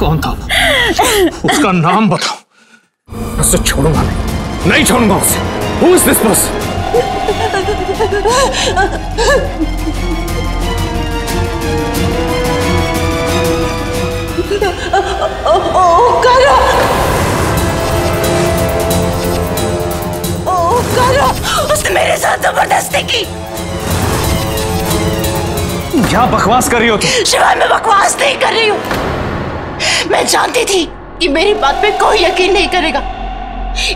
कौन था? उसका नाम बताओ। उसे छोड़ूँगा नहीं नहीं छोड़ूँगा उसे। Who is this person? उसने मेरे साथ ज़बरदस्ती की क्या बकवास कर रही हो तुम? शिवाय, मैं बकवास नहीं कर रही हूँ। जानती थी कि मेरी बात पे कोई यकीन नहीं करेगा।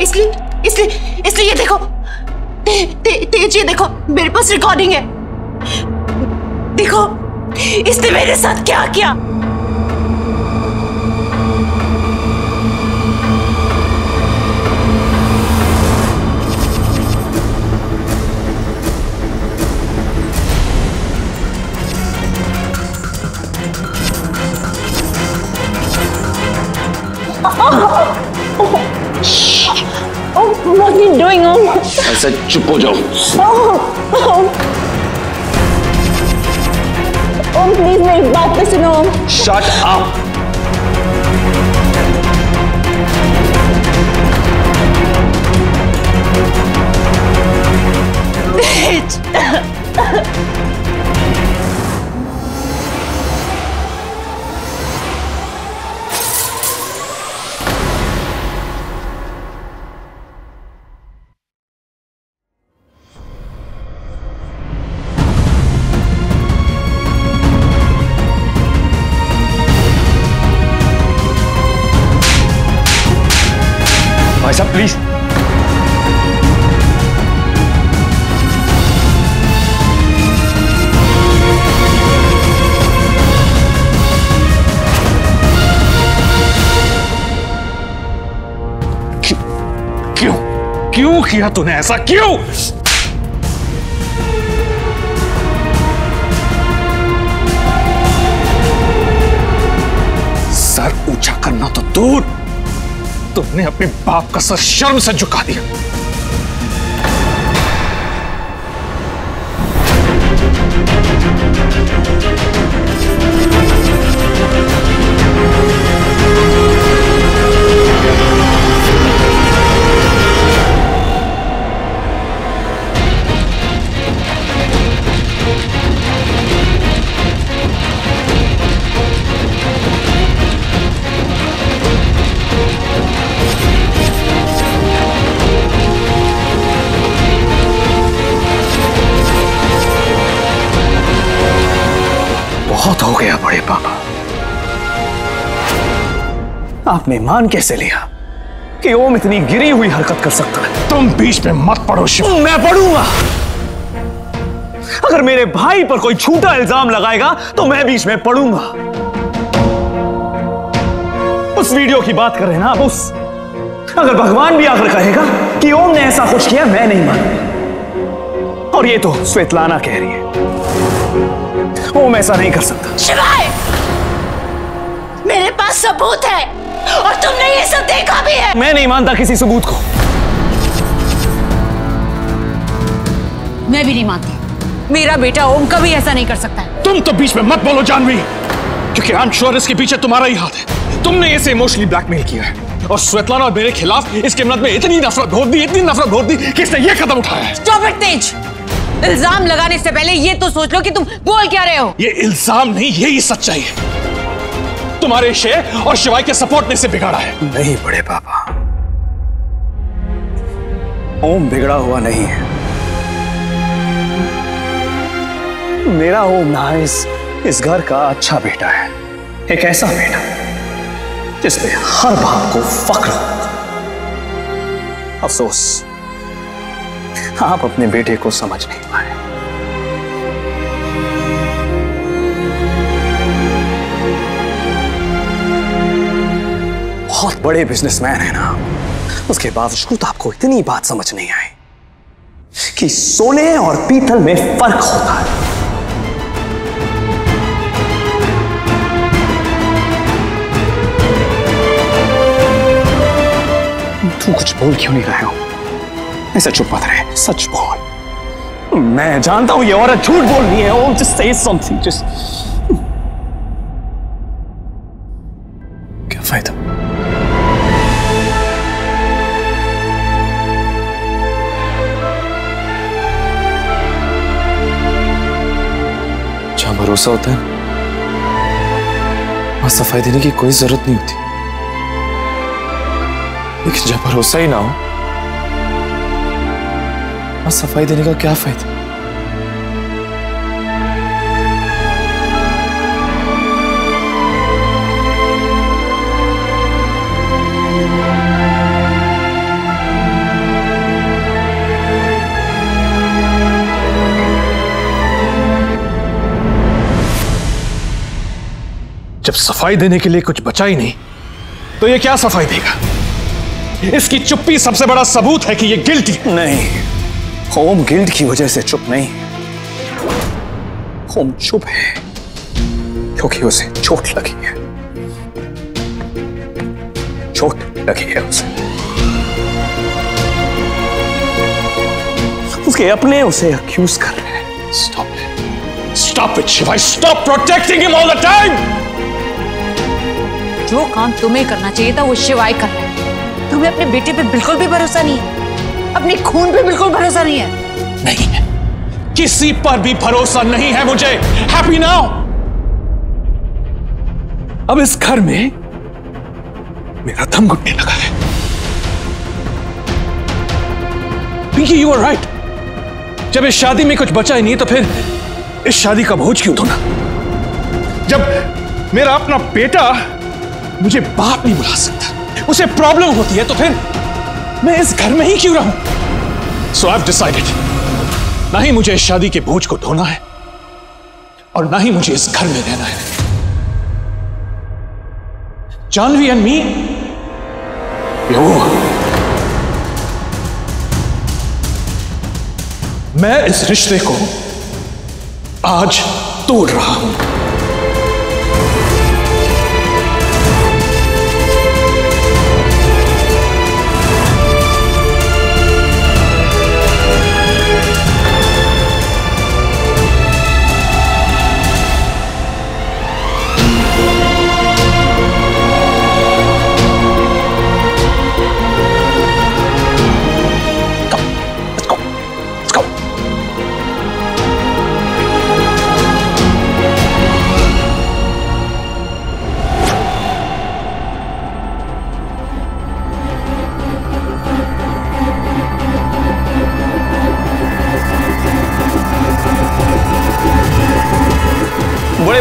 इसलिए इसलिए इसलिए ये देखो ते, ते, तेज ये देखो मेरे पास रिकॉर्डिंग है। देखो इसने मेरे साथ क्या किया? ऐसा चुप हो जाओ। ओम oh. Oh, मेरी बात तो सुनो। शट अप तेज भाई साहब प्लीज़ क्यों? क्यों किया तूने ऐसा? क्यों? सर ऊँचा करना तो दूर। तुमने अपने बाप का सर शर्म से झुका दिया। बहुत हो गया बड़े पापा। आपने मान कैसे लिया कि ओम इतनी गिरी हुई हरकत कर सकता है? तुम बीच में मत पड़ो शिव। मैं पढ़ूँगा अगर मेरे भाई पर कोई झूठा इल्ज़ाम लगाएगा तो मैं बीच में पढ़ूँगा उस वीडियो की बात कर रहे हैं ना आप उस। अगर भगवान भी आकर कहेगा कि ओम ने ऐसा कुछ किया मैं नहीं मानूँगा। और ये तो श्वेतलाना कह रही है। ओम ऐसा नहीं कर सकता। शिवाय! मेरे पास सबूत है और तुमने ये सब देखा भी है। मैं नहीं मानता किसी सबूत को। मैं भी नहीं मानती। मेरा बेटा ओम कभी ऐसा नहीं कर सकता। है तुम तो बीच में मत बोलो जानवी। क्योंकि आई एम श्योर इसके पीछे तुम्हारा ही हाथ है। तुमने इसे इमोशनली ब्लैकमेल किया है और श्वेतलाना और मेरे खिलाफ इसके मन में इतनी नफरत भोर दी इतनी नफरत भोर दी कि इसने ये कदम उठाया है। Stop it, तेज! इल्ज़ाम लगाने से पहले ये तो सोच लो कि तुम बोल क्या रहे हो। ये इल्ज़ाम नहीं यही सच्चाई है। तुम्हारे शेर और शिवाय के सपोर्ट ने इसे बिगाड़ा है। नहीं बड़े पापा। ओम बिगड़ा हुआ नहीं है। मेरा ओम ना इस इस घर का अच्छा बेटा है। एक ऐसा बेटा जिसपे हर बाप को फक्र हो। अफसोस। आप अपने बेटे को समझ नहीं पाए। बहुत बड़े बिजनेसमैन है ना उसके बावजूद आपको इतनी बात समझ नहीं आई कि सोने और पीतल में फ़र्क होता है। तू कुछ बोल क्यों नहीं रहे हो? ऐसा चुप मत रहे। सच बोल। मैं जानता हूँ ये औरत झूठ बोल रही है। Om just say something just क्या फ़ायदा? जहाँ भरोसा होता है वहाँ सफ़ाई देने की कोई ज़रूरत नहीं होती। लेकिन जहाँ भरोसा ही ना हो वहाँ सफ़ाई देने का क्या फ़ायदा? जब सफ़ाई देने के लिए कुछ बचा ही नहीं तो ये क्या सफ़ाई देगा? इसकी चुप्पी सबसे बड़ा सबूत है कि ये गिल्टी नहीं। होम गिल्ड की वजह से चुप नहीं। होम चुप है, क्योंकि उसे चोट लगी है। चोट लगी है उसे। उसके अपने उसे अक्यूज कर रहे हैं। Stop stop it Shivaay stop protecting him all the time जो काम तुम्हें करना चाहिए था, वो शिवाय कर रहा है। तुम्हें अपने बेटे पे बिल्कुल भी भरोसा नहीं है। अपने खून पे बिल्कुल भरोसा नहीं है। नहीं है। किसी पर भी भरोसा नहीं है मुझे। हैप्पी नाउ अब इस घर में मेरा दम घुटने लगा है। पिंकी यू आर राइट जब इस शादी में कुछ बचा ही नहीं तो फिर इस शादी का बोझ क्यों धोना जब मेरा अपना बेटा मुझे बाप नहीं बुला सकता, उसे प्रॉब्लम होती है तो फिर मैं इस घर में ही क्यों रहूँ? सो आई डिसाइडेड ना ही मुझे इस शादी के बोझ को धोना है, और ना ही मुझे इस घर में रहना है। जानवी एंड मी मैं इस रिश्ते को आज तोड़ रहा हूँ।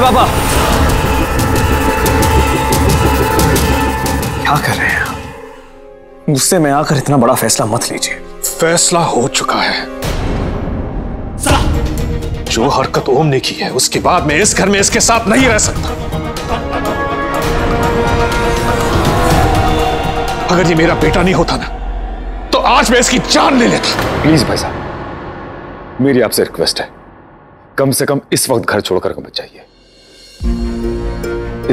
बाबा। क्या कर रहे हैं आप? गुस्से में आकर इतना बड़ा फैसला मत लीजिए। फैसला हो चुका है। जो हरकत ओम ने की है उसके बाद मैं इस घर में इसके साथ नहीं रह सकता। अगर ये मेरा बेटा नहीं होता ना तो आज मैं इसकी जान ले लेता। प्लीज़ भाई साहब मेरी आपसे रिक्वेस्ट है। कम से कम इस वक्त घर छोड़कर मत जाइए।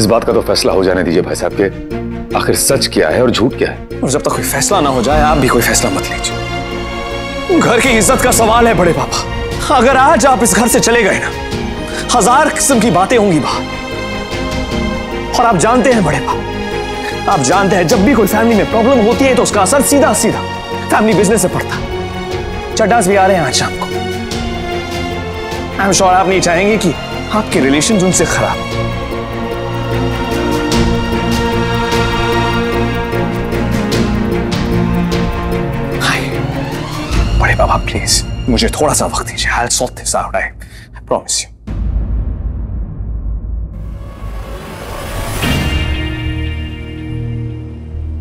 इस बात का तो फैसला हो जाने दीजिए भाई साहब के। आखिर सच क्या है और झूठ क्या है? और जब तक कोई फैसला ना हो जाए, आप भी कोई फैसला मत लीजिए। घर की इज़्ज़त का सवाल है बड़े पापा। अगर आज आप इस घर से चले गए ना, हज़ार किस्म की बातें होंगी बाहर। और आप जानते हैं बड़े पापा, आप जानते हैं जब भी कोई फैमिली में प्रॉब्लम होती है तो उसका असर सीधा सीधा फैमिली बिज़नेस से पड़ता चड्डास भी आ रहे हैं आज शाम को। आई एम श्योर आप नहीं चाहेंगे कि आपके रिलेशन उनसे खराब प्लीज़ मुझे थोड़ा सा वक्त दीजिए। I sort this out I promise you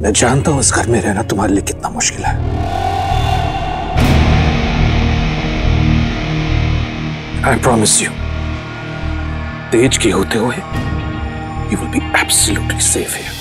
मैं जानता हूँ इस घर में रहना तुम्हारे लिए कितना मुश्किल है। आई प्रॉमिस यू तेज के होते हुए you will be absolutely safe here